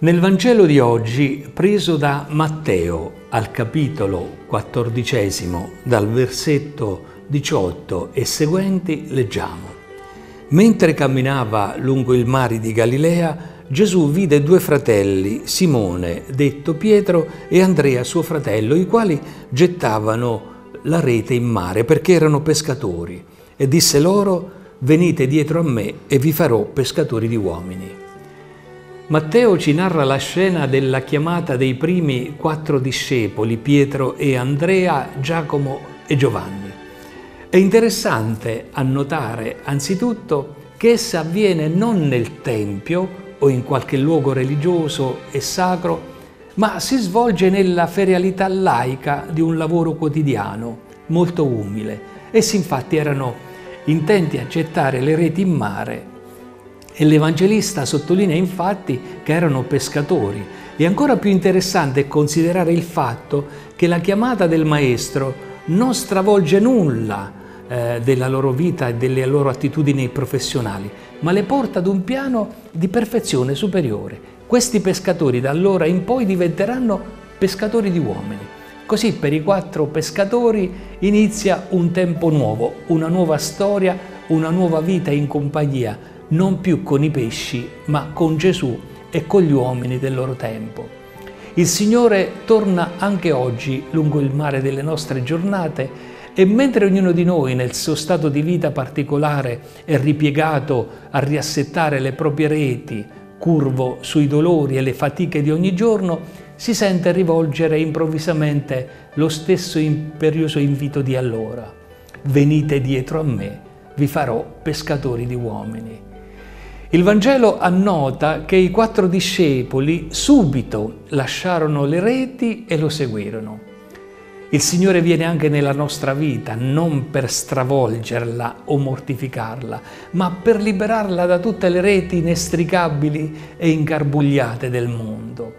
Nel Vangelo di oggi, preso da Matteo al capitolo quattordicesimo, dal versetto 18 e seguenti, leggiamo. Mentre camminava lungo il mare di Galilea, Gesù vide due fratelli, Simone, detto Pietro, e Andrea, suo fratello, i quali gettavano la rete in mare perché erano pescatori, e disse loro, venite dietro a me e vi farò pescatori di uomini. Matteo ci narra la scena della chiamata dei primi quattro discepoli, Pietro e Andrea, Giacomo e Giovanni. È interessante annotare anzitutto che essa avviene non nel Tempio o in qualche luogo religioso e sacro, ma si svolge nella ferialità laica di un lavoro quotidiano, molto umile. Essi infatti erano intenti a gettare le reti in mare e l'Evangelista sottolinea infatti che erano pescatori. E ancora più interessante è considerare il fatto che la chiamata del Maestro non stravolge nulla eh, della loro vita e delle loro attitudini professionali, ma le porta ad un piano di perfezione superiore. Questi pescatori da allora in poi diventeranno pescatori di uomini. Così per i quattro pescatori inizia un tempo nuovo, una nuova storia, una nuova vita in compagnia non più con i pesci, ma con Gesù e con gli uomini del loro tempo. Il Signore torna anche oggi lungo il mare delle nostre giornate e mentre ognuno di noi nel suo stato di vita particolare è ripiegato a riassettare le proprie reti, curvo sui dolori e le fatiche di ogni giorno, si sente rivolgere improvvisamente lo stesso imperioso invito di allora. Venite dietro a me, vi farò pescatori di uomini. Il Vangelo annota che i quattro discepoli subito lasciarono le reti e lo seguirono. Il Signore viene anche nella nostra vita non per stravolgerla o mortificarla, ma per liberarla da tutte le reti inestricabili e ingarbugliate del mondo.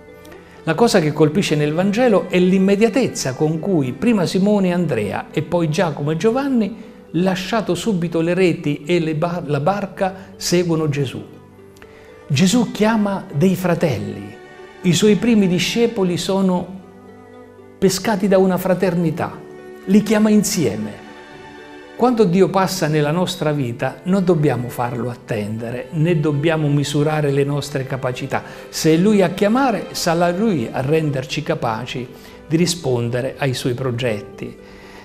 La cosa che colpisce nel Vangelo è l'immediatezza con cui prima Simone e Andrea e poi Giacomo e Giovanni lasciato subito le reti e bar la barca, seguono Gesù. Gesù chiama dei fratelli. I suoi primi discepoli sono pescati da una fraternità. Li chiama insieme. Quando Dio passa nella nostra vita non dobbiamo farlo attendere, né dobbiamo misurare le nostre capacità. Se è Lui a chiamare, sarà Lui a renderci capaci di rispondere ai Suoi progetti.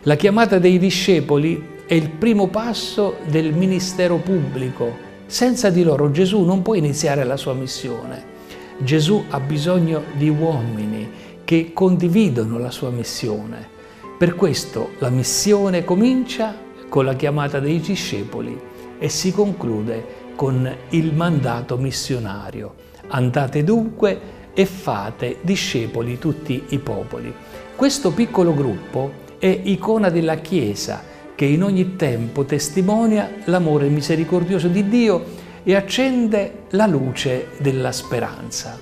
La chiamata dei discepoli è il primo passo del ministero pubblico. Senza di loro Gesù non può iniziare la sua missione. Gesù ha bisogno di uomini che condividono la sua missione. Per questo la missione comincia con la chiamata dei discepoli e si conclude con il mandato missionario. Andate dunque e fate discepoli tutti i popoli. Questo piccolo gruppo è icona della Chiesa che in ogni tempo testimonia l'amore misericordioso di Dio e accende la luce della speranza.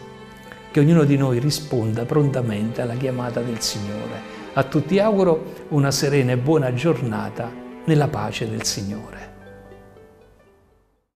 Che ognuno di noi risponda prontamente alla chiamata del Signore. A tutti auguro una serena e buona giornata nella pace del Signore.